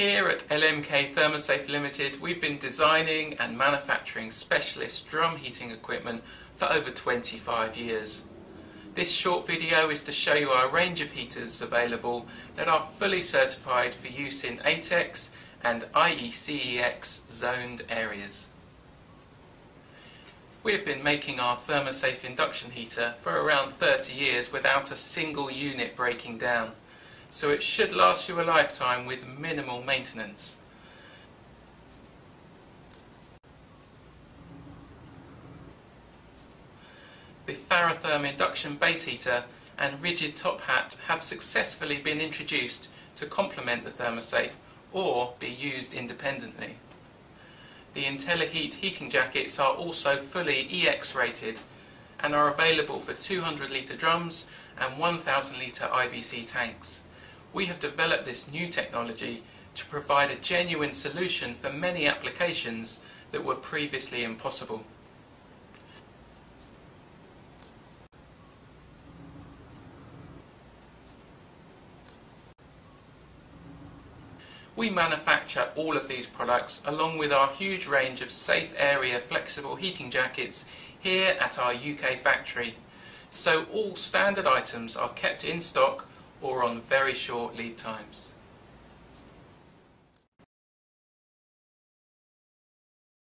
Here at LMK Thermosafe Limited, we've been designing and manufacturing specialist drum heating equipment for over 25 years. This short video is to show you our range of heaters available that are fully certified for use in ATEX and IECEx zoned areas. We have been making our Thermosafe induction heater for around 30 years without a single unit breaking down so it should last you a lifetime with minimal maintenance. The Faratherm induction base heater and rigid top hat have successfully been introduced to complement the Thermosafe or be used independently. The Inteliheat heating jackets are also fully EX rated and are available for 200 litre drums and 1000 litre IBC tanks we have developed this new technology to provide a genuine solution for many applications that were previously impossible. We manufacture all of these products along with our huge range of safe area flexible heating jackets here at our UK factory. So all standard items are kept in stock or on very short lead times.